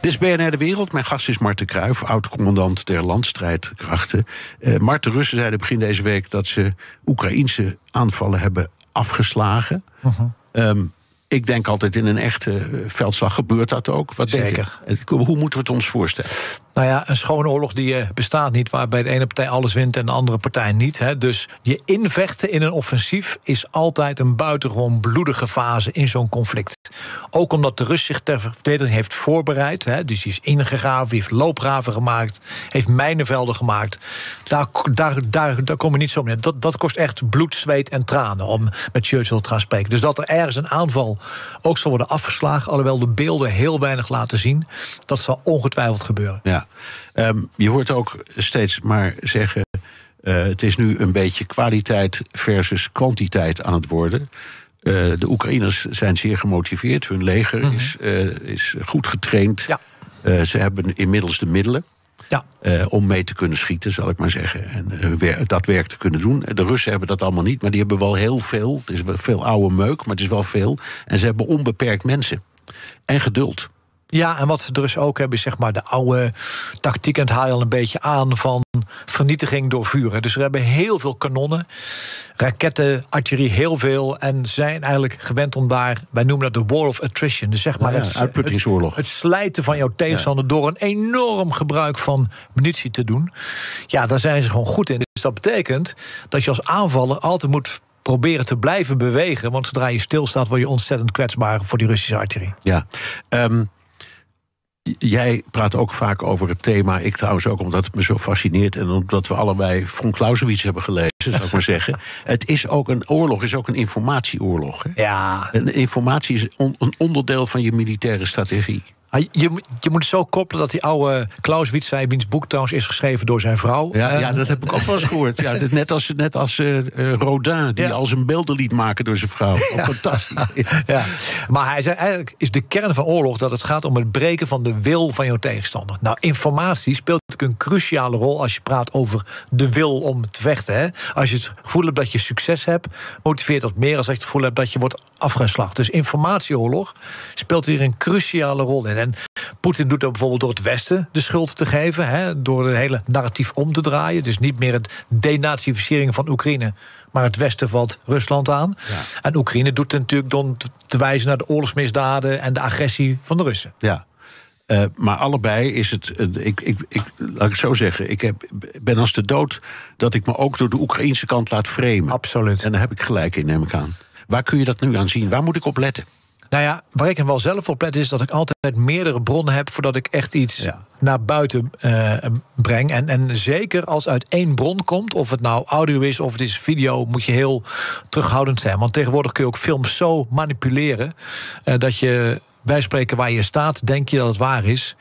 Dit is BNR De Wereld. Mijn gast is Marten Kruijf, oud-commandant der landstrijdkrachten. Uh, Mart, de Russen zeiden begin deze week dat ze Oekraïnse aanvallen hebben afgeslagen. Um, ik denk altijd in een echte veldslag gebeurt dat ook. Wat Zeker. Hoe moeten we het ons voorstellen? Nou ja, een schone oorlog die eh, bestaat niet, waarbij de ene partij alles wint en de andere partij niet. Hè. Dus je invechten in een offensief is altijd een buitengewoon bloedige fase in zo'n conflict. Ook omdat de Rus zich ter verdediging heeft voorbereid. Hè. Dus die is ingegraven, heeft loopgraven gemaakt, heeft mijnenvelden gemaakt. Daar, daar, daar, daar kom je niet zo mee. Dat, dat kost echt bloed, zweet en tranen om met Churchill te gaan spreken. Dus dat er ergens een aanval ook zal worden afgeslagen, alhoewel de beelden heel weinig laten zien, dat zal ongetwijfeld gebeuren. Ja. Um, je hoort ook steeds maar zeggen. Uh, het is nu een beetje kwaliteit versus kwantiteit aan het worden. Uh, de Oekraïners zijn zeer gemotiveerd. Hun leger mm -hmm. is, uh, is, goed getraind. Ja. ze hebben inmiddels de middelen. Ja. om mee te kunnen schieten, zal ik maar zeggen. En dat werk te kunnen doen. De Russen hebben dat allemaal niet, maar die hebben wel heel veel. Het is wel veel oude meuk, maar het is wel veel. En ze hebben onbeperkt mensen. En geduld. Ja, en wat de Russen ook hebben, is zeg maar de oude tactiek. En het haal je al een beetje aan van vernietiging door vuren. Dus we hebben heel veel kanonnen, raketten, artillerie, heel veel. En zijn eigenlijk gewend om daar, wij noemen dat de war of attrition. Dus zeg maar ja, het, uitputtingsoorlog. Het, het, slijten van jouw tegenstander door een enorm gebruik van munitie te doen. Ja, daar zijn ze gewoon goed in. Dus dat betekent dat je als aanvaller altijd moet proberen te blijven bewegen. Want zodra je stilstaat, word je ontzettend kwetsbaar voor die Russische artillerie. Ja. Um Jij praat ook vaak over het thema. Ik trouwens ook, omdat het me zo fascineert. En omdat we allebei von Clausewitz hebben gelezen, zou ik maar zeggen. Het is ook een oorlog, is ook een informatieoorlog. Hè? Ja. En informatie is on, een onderdeel van je militaire strategie. Je, je moet het zo koppelen dat die oude Clausewitz zei... wiens boek trouwens is geschreven door zijn vrouw. Ja, ja dat heb ik ook wel eens gehoord. Ja, net als, net als uh, Rodin, die ja. al zijn beelden liet maken door zijn vrouw. Ja. Fantastisch. Ja. Maar hij zei eigenlijk is de kern van oorlog... dat het gaat om het breken van de wil van jouw tegenstander. Nou, informatie speelt natuurlijk een cruciale rol... als je praat over de wil om te vechten. Hè? Als je het gevoel hebt dat je succes hebt... motiveert dat meer als je het gevoel hebt dat je wordt afgeslacht. Dus informatieoorlog speelt hier een cruciale rol in. En Poetin doet dat bijvoorbeeld door het Westen de schuld te geven. Hè, door het hele narratief om te draaien. Dus niet meer het denazificering van Oekraïne. Maar het Westen valt Rusland aan. Ja. En Oekraïne doet het natuurlijk door te wijzen naar de oorlogsmisdaden en de agressie van de Russen. Ja. Uh, maar allebei is het. Uh, ik, ik, ik, laat ik het zo zeggen. Ik heb, ben als de dood dat ik me ook door de Oekraïnse kant laat framen. Absoluut. En daar heb ik gelijk in, neem ik aan. Waar kun je dat nu aan zien? Waar moet ik op letten? Nou ja, waar ik hem wel zelf op let is dat ik altijd meerdere bronnen heb voordat ik echt iets Ja. naar buiten eh, breng. En, en zeker als uit één bron komt, of het nou audio is of het is video, moet je heel terughoudend zijn. Want tegenwoordig kun je ook films zo manipuleren eh, dat je wij spreken waar je staat, denk je dat het waar is.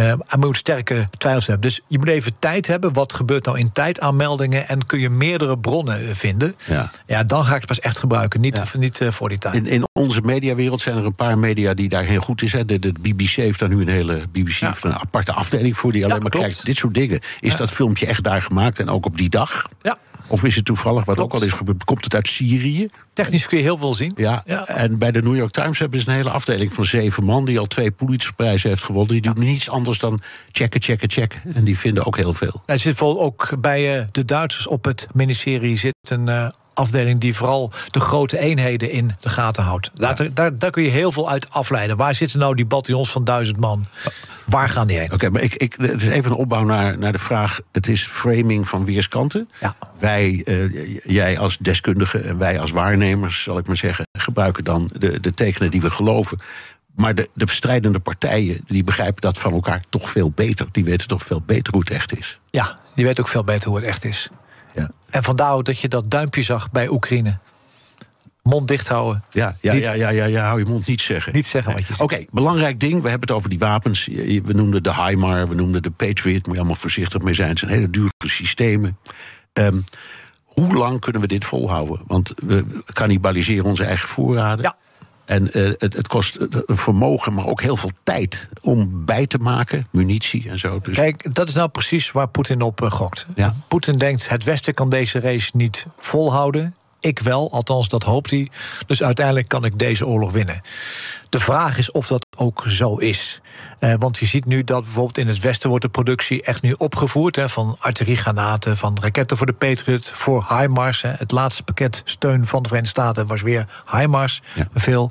Uh, en je moet sterke twijfels hebben. Dus je moet even tijd hebben. Wat gebeurt nou in tijdaanmeldingen? En kun je meerdere bronnen eh, vinden? Ja. Ja, dan ga ik het pas echt gebruiken. Niet, Ja. niet uh, voor die tijd. In, in onze mediawereld zijn er een paar media die daar heel goed in zijn. De, de BBC heeft daar nu een hele BBC Ja. heeft een aparte afdeling voor die alleen maar klopt. kijkt. Dit soort dingen. Is dat filmpje echt daar gemaakt en ook op die dag? Ja, Of is het toevallig, wat Klopt. ook al is gebeurd, komt het uit Syrië? technisch kun je heel veel zien. Ja. Ja. En bij de New York Times hebben ze een hele afdeling van zeven man die al twee Pulitzerprijzen heeft gewonnen. Die doen niets anders dan checken, checken, checken. En die vinden ook heel veel. Er zit wel ook bij eh, de Duitsers op het ministerie zit een eh, afdeling die vooral de grote eenheden in de gaten houdt. Daar, daar, daar kun je heel veel uit afleiden. Waar zitten nou die bataljons van duizend man? Waar gaan die heen? Oké, maar ik, ik, het is even een opbouw naar, naar de vraag. Het is framing van weerskanten. Ja. Wij, eh, jij als deskundige en wij als waarnemers, zal ik maar zeggen, gebruiken dan de, de tekenen die we geloven. Maar de, de strijdende partijen die begrijpen dat van elkaar toch veel beter. Die weten toch veel beter hoe het echt is. Ja, die weet ook veel beter hoe het echt is. En vandaar dat je dat duimpje zag bij Oekraïne. Mond dicht houden. Ja, ja, ja, ja, ja, ja, hou je mond niet zeggen. Niet zeggen wat je zegt. Oké, belangrijk ding. We hebben het over die wapens. We noemden de HIMAR, we noemden de Patriot. Moet je allemaal voorzichtig mee zijn. Het zijn hele dure systemen. Ehm, hoe lang kunnen we dit volhouden? Want we cannibaliseren onze eigen voorraden. Ja. En eh, het, het kost een vermogen, maar ook heel veel tijd om bij te maken. Munitie en zo. Dus Kijk, dat is nou precies waar Poetin op eh, gokt. Ja. Poetin denkt, het Westen kan deze race niet volhouden. Ik wel, althans dat hoopt hij. Dus uiteindelijk kan ik deze oorlog winnen. De vraag is of dat ook zo is. Uh, want je ziet nu dat bijvoorbeeld in het Westen wordt de productie echt nu opgevoerd. Hè, van artilleriegranaten, van raketten voor de Patriot, voor HIMARS. Hè. Het laatste pakket steun van de Verenigde Staten was weer HIMARS. Ja. Veel.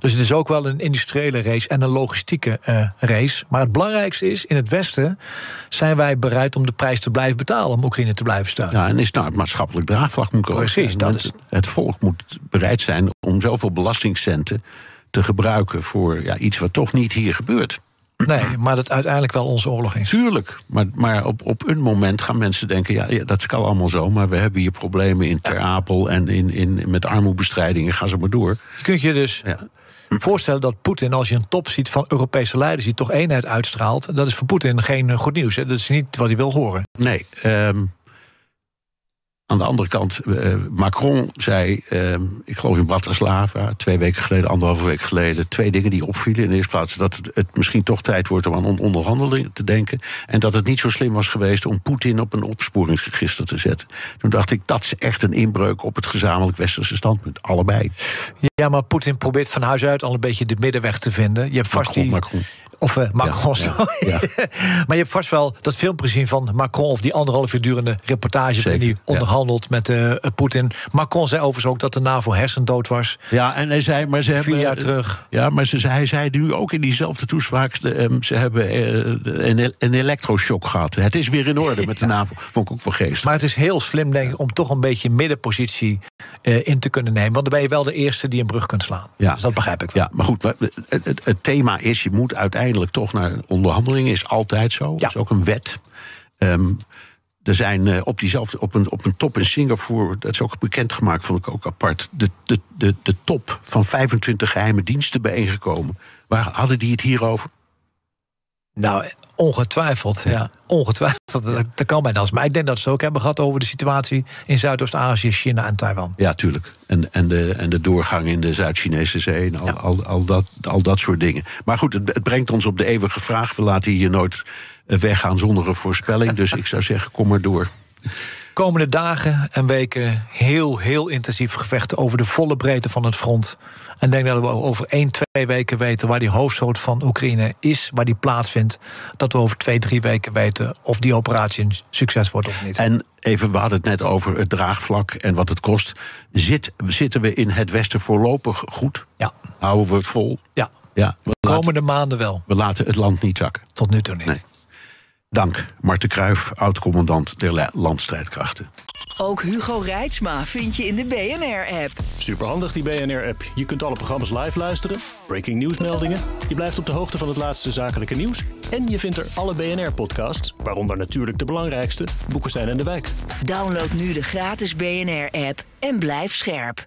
Dus het is ook wel een industriële race en een logistieke uh, race. Maar het belangrijkste is, in het Westen zijn wij bereid om de prijs te blijven betalen om Oekraïne te blijven steunen. Ja, en is nou het maatschappelijk draagvlak moet komen. Precies, dat is... Het volk moet bereid zijn om zoveel belastingcenten te gebruiken voor ja, iets wat toch niet hier gebeurt. Nee, maar dat uiteindelijk wel onze oorlog is. Tuurlijk, maar, maar op, op een moment gaan mensen denken... Ja, ja, dat kan allemaal zo, maar we hebben hier problemen in Ter Apel... en in, in, met armoebestrijding, ga zo maar door. Je kunt je dus ja. voorstellen dat Poetin, als je een top ziet van Europese leiders... die toch eenheid uitstraalt, dat is voor Poetin geen goed nieuws. Hè? Dat is niet wat hij wil horen. Nee, um, aan de andere kant, uh, Macron zei, uh, ik geloof in Bratislava, twee weken geleden, anderhalve week geleden, twee dingen die opvielen. In de eerste plaats dat het, misschien toch tijd wordt om aan onderhandelingen te denken. En dat het niet zo slim was geweest om Poetin op een opsporingsregister te zetten. Toen dacht ik, dat is echt een inbreuk op het gezamenlijk westerse standpunt. Allebei. Ja, maar Poetin probeert van huis uit al een beetje de middenweg te vinden. Je hebt vast Macron, die... Macron. Of uh, Macron, ja, ja, maar je hebt vast wel dat filmpje gezien van Macron... of die anderhalf uur durende reportage... waarin hij onderhandelt met uh, Poetin. Macron zei overigens ook dat de NAVO hersendood was. Ja, en hij zei... Maar ze Vier hebben, jaar terug. Ja, maar ze, hij zei nu ook in diezelfde toespraak... Ze hebben uh, een, een elektroshock gehad. Het is weer in orde met de NAVO. Vond ik ook wel geest. Maar het is heel slim, denk ik, om toch een beetje middenpositie in te kunnen nemen. Want dan ben je wel de eerste die een brug kunt slaan. Ja. Dus dat begrijp ik wel. Ja, maar goed, het, het, het thema is... je moet uiteindelijk toch naar onderhandelingen. Is altijd zo. Ja. Dat is ook een wet. Um, er zijn uh, op, diezelfde, op, een, op een top in Singapore, dat is ook bekendgemaakt, vond ik ook apart. De, de, de, de top van 25 geheime diensten bijeengekomen. Waar hadden die het hier over? Nou, ongetwijfeld. Ja. Ongetwijfeld. Dat, dat kan bijna als. Maar ik denk dat ze het ook hebben gehad over de situatie in Zuidoost-Azië, China en Taiwan. Ja, tuurlijk. En, en, de, en de doorgang in de Zuid-Chinese zee en al, ja. al, al, dat, al dat soort dingen. Maar goed, het, het brengt ons op de eeuwige vraag. We laten hier nooit weggaan zonder een voorspelling. Dus ik zou zeggen, kom maar door komende dagen en weken heel, heel intensief gevechten over de volle breedte van het front. En denk dat we over één, twee weken weten waar die hoofdstoot van Oekraïne is, waar die plaatsvindt. Dat we over twee, drie weken weten of die operatie een succes wordt of niet. En even, we hadden het net over het draagvlak en wat het kost. Zit, zitten we in het Westen voorlopig goed? Ja. Houden we het vol? Ja. ja we komende laten, maanden wel. We laten het land niet zakken. Tot nu toe niet. Nee. Dank, Marten Kruijf, oud-commandant der landstrijdkrachten. Ook Hugo Reitsma vind je in de BNR-app. Superhandig die BNR-app. Je kunt alle programma's live luisteren, breaking nieuwsmeldingen. Je blijft op de hoogte van het laatste zakelijke nieuws. En je vindt er alle BNR-podcasts, waaronder natuurlijk de belangrijkste, Boeken zijn in de wijk. Download nu de gratis BNR-app en blijf scherp.